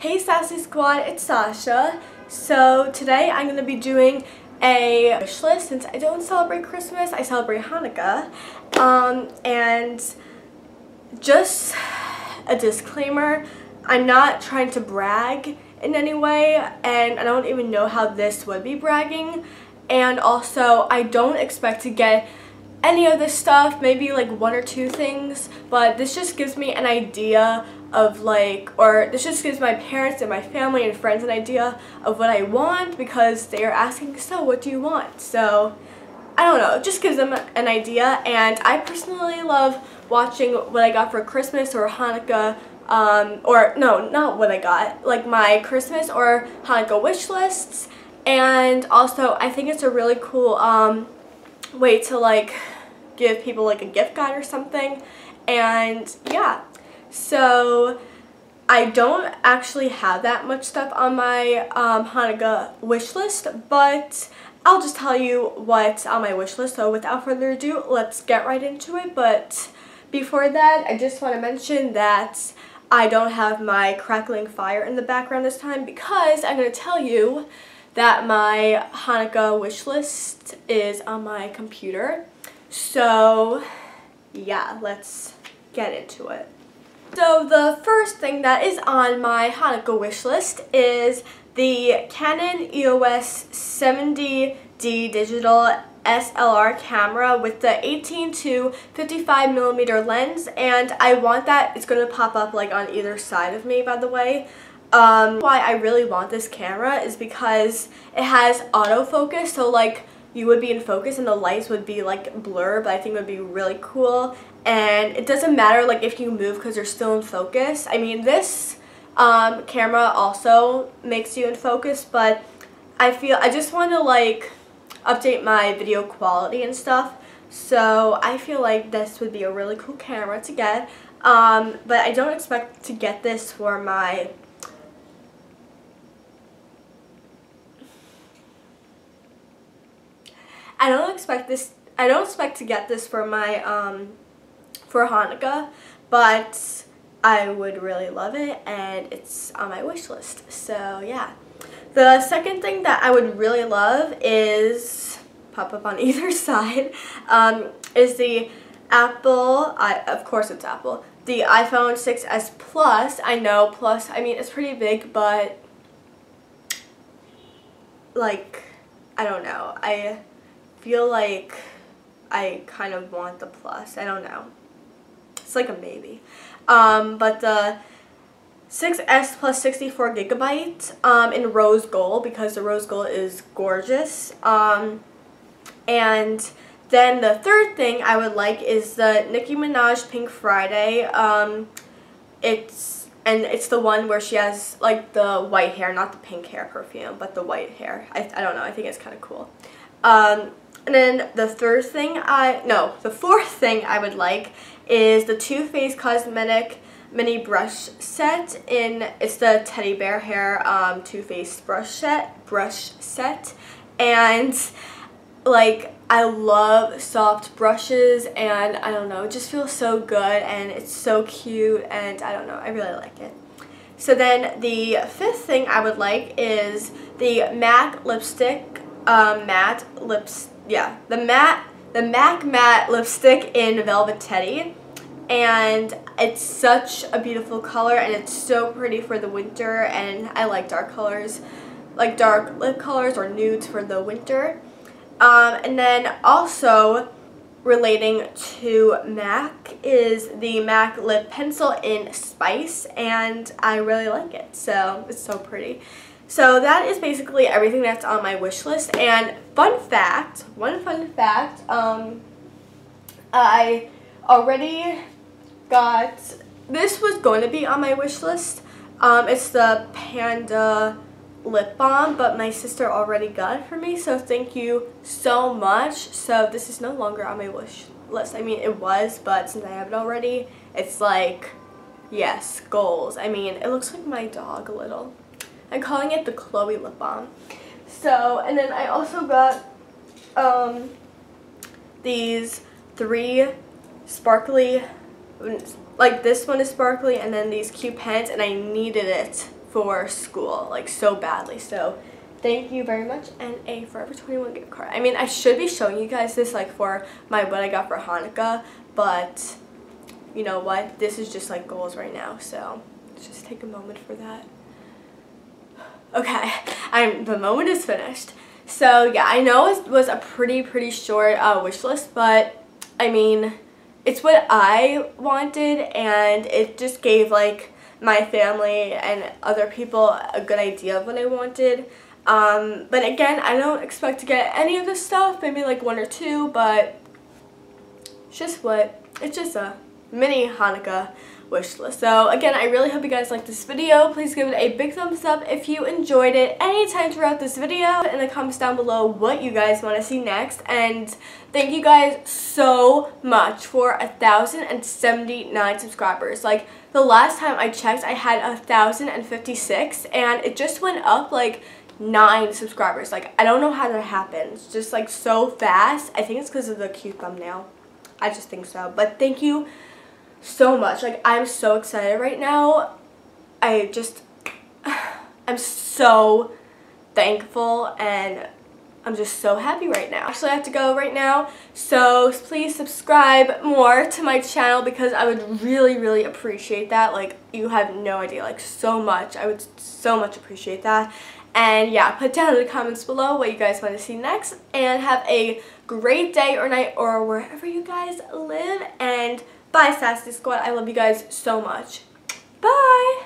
Hey Sassy Squad, it's Sasha. So today I'm going to be doing a wish list since I don't celebrate Christmas, I celebrate Hanukkah. Um, and just a disclaimer, I'm not trying to brag in any way and I don't even know how this would be bragging. And also I don't expect to get any of this stuff, maybe like one or two things, but this just gives me an idea of like, or this just gives my parents and my family and friends an idea of what I want because they are asking, so what do you want? So, I don't know, it just gives them an idea and I personally love watching what I got for Christmas or Hanukkah um, or no, not what I got, like my Christmas or Hanukkah wish lists and also I think it's a really cool um, way to like give people like a gift guide or something. And yeah. So I don't actually have that much stuff on my um, Hanukkah wish list but I'll just tell you what's on my wish list. So without further ado let's get right into it. But before that I just want to mention that I don't have my crackling fire in the background this time because I'm going to tell you that my Hanukkah wish list is on my computer. So yeah, let's get into it. So the first thing that is on my Hanukkah wish list is the Canon EOS 70D digital SLR camera with the 18 to 55 millimeter lens and I want that it's going to pop up like on either side of me by the way um, why I really want this camera is because it has autofocus, so like you would be in focus and the lights would be like blur, but I think it would be really cool. And it doesn't matter like if you move because you're still in focus. I mean, this um, camera also makes you in focus, but I feel I just want to like update my video quality and stuff. So I feel like this would be a really cool camera to get. Um, but I don't expect to get this for my I don't expect this, I don't expect to get this for my, um, for Hanukkah, but I would really love it and it's on my wish list. So yeah. The second thing that I would really love is, pop up on either side, um, is the Apple, I, of course it's Apple, the iPhone 6s Plus. I know Plus, I mean it's pretty big, but like, I don't know. I feel like I kind of want the plus. I don't know. It's like a maybe. Um, but the 6S plus 64 gigabyte um, in rose gold because the rose gold is gorgeous. Um, and then the third thing I would like is the Nicki Minaj Pink Friday. Um, it's and it's the one where she has like the white hair, not the pink hair perfume, but the white hair. I, I don't know. I think it's kind of cool. Um, and then the third thing I, no, the fourth thing I would like is the Too Faced Cosmetic mini brush set in, it's the teddy bear hair um, Too Faced brush set, brush set. And like, I love soft brushes and I don't know, it just feels so good and it's so cute and I don't know, I really like it. So then the fifth thing I would like is the MAC lipstick um, matte lips yeah, the matte, the MAC matte lipstick in Velvet Teddy. And it's such a beautiful color and it's so pretty for the winter and I like dark colors, like dark lip colors or nudes for the winter. Um, and then also relating to MAC is the MAC lip pencil in Spice and I really like it. So it's so pretty. So that is basically everything that's on my wish list. And fun fact, one fun fact, um, I already got, this was going to be on my wish list. Um, it's the Panda lip balm, but my sister already got it for me, so thank you so much. So this is no longer on my wish list. I mean, it was, but since I have it already, it's like, yes, goals. I mean, it looks like my dog a little. I'm calling it the Chloe lip balm. So, and then I also got um, these three sparkly, like this one is sparkly, and then these cute pens, and I needed it for school, like so badly. So thank you very much and a Forever 21 gift card. I mean, I should be showing you guys this like for my what I got for Hanukkah, but you know what? This is just like goals right now. So let's just take a moment for that. Okay, I'm the moment is finished. So yeah, I know it was a pretty pretty short uh, wish list, but I mean, it's what I wanted, and it just gave like my family and other people a good idea of what I wanted. Um, but again, I don't expect to get any of this stuff, maybe like one or two, but it's just what, it's just a mini Hanukkah wish list. So again, I really hope you guys liked this video. Please give it a big thumbs up if you enjoyed it anytime throughout this video. In the comments down below what you guys want to see next. And thank you guys so much for a 1,079 subscribers. Like the last time I checked, I had a 1,056 and it just went up like nine subscribers. Like, I don't know how that happens. Just like so fast. I think it's because of the cute thumbnail. I just think so. But thank you so much. Like, I'm so excited right now. I just, I'm so thankful and I'm just so happy right now. Actually, I have to go right now, so please subscribe more to my channel because I would really, really appreciate that. Like, you have no idea, like, so much. I would so much appreciate that. And yeah, put down in the comments below what you guys want to see next. And have a great day or night or wherever you guys live. And Bye, Sassy Squad. I love you guys so much. Bye!